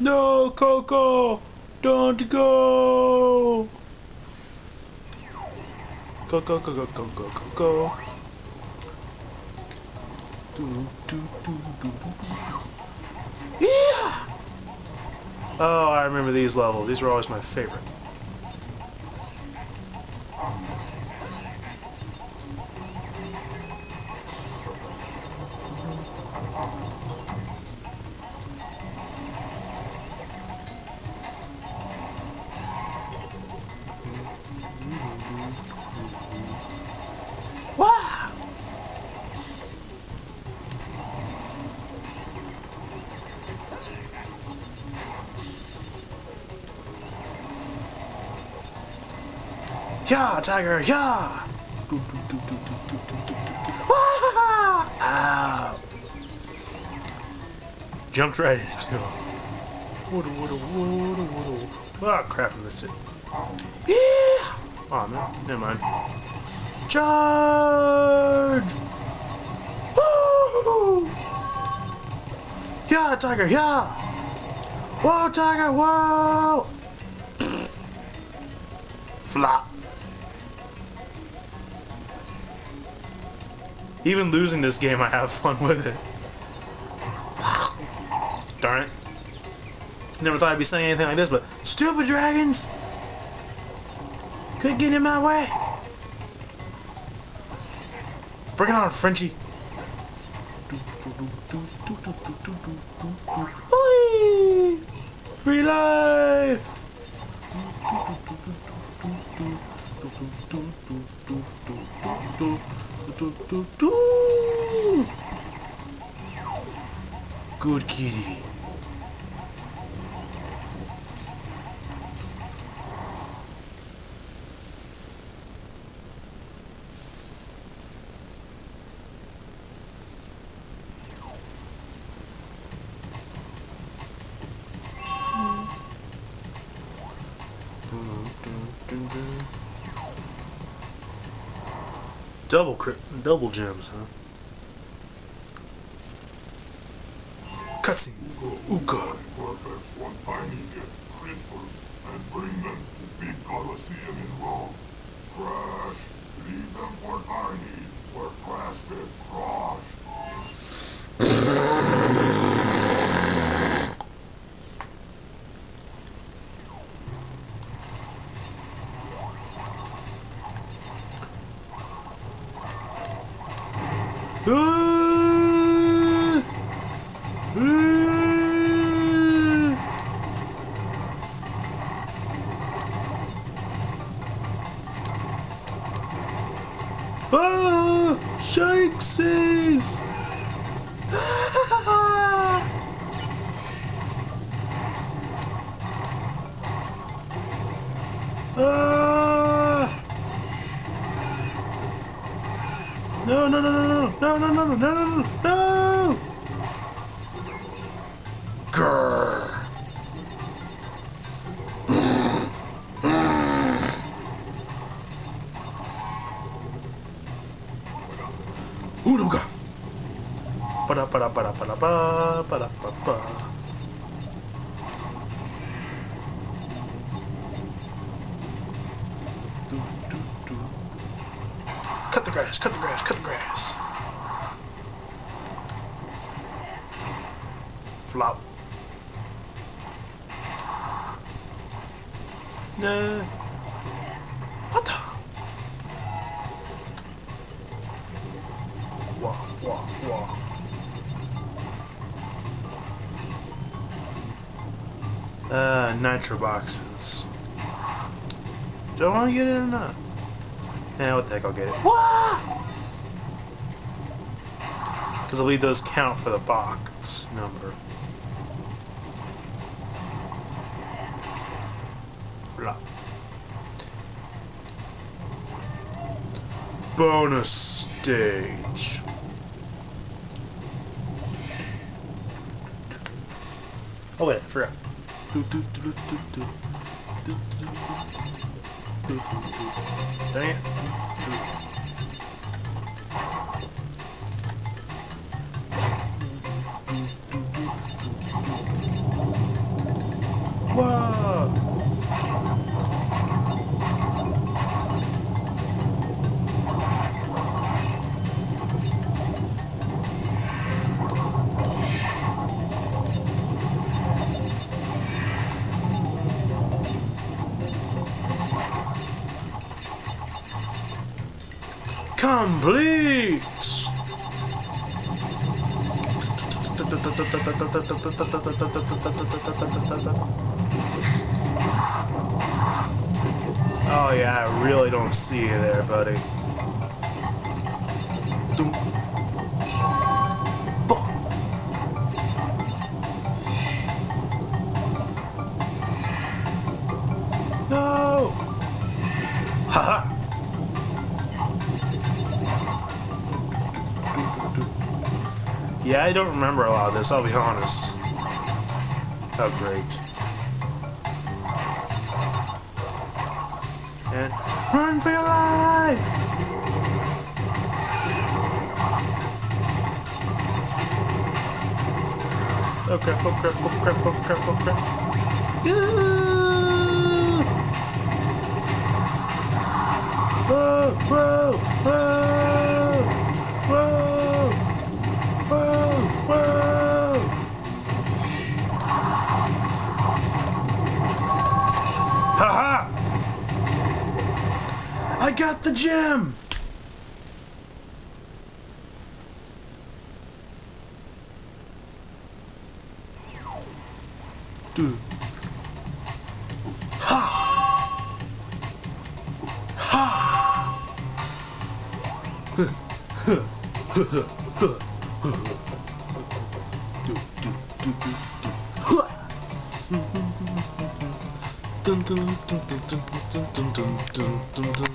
No, Coco! Don't go! Go, go, go, go, go, go, go, go. Yeah! Oh, I remember these levels. These were always my favorite. Yeah, tiger, yeah! Ow. Jumped right into him. Woodle, woodle, woodle, woodle. Oh, crap, I missed it. Yeah! oh, man, never mind. Charge! Woo! Yeah, tiger, yeah! Whoa, tiger, whoa! Flop. Even losing this game, I have fun with it. Darn it. Never thought I'd be saying anything like this, but stupid dragons! Could get in my way. Bring it on, Frenchie. Free life! Good kitty. Double crit, double gems, huh? Cutscene. Uka. Ah! Ah! Shakesies! Ah! No, no, no, no, no, no, no, no, no, no, no, no! Grrr. Uruga. Para para para para para para para. Cut the grass, cut the grass, cut the grass. Flop. No. What the? Wah, wah, wah. Uh, nitro boxes. Do I want to get it or not? Yeah, what the heck, I'll get it. Because I believe those count for the box number. Bonus stage. Oh wait, I forgot. Do, do, complete! Oh yeah, I really don't see you there, buddy. Yeah, I don't remember a lot of this, I'll be honest. Oh, great. And run for your life! Oh crap, oh crap, oh crap, oh crap, oh crap. Whoa, whoa, whoa! Whoa! Whoa, him! Dude. Ha. Ha. Do do do do do. Dun dun dun dun dun dun dun dun dun dun.